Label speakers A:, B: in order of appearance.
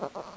A: Oh,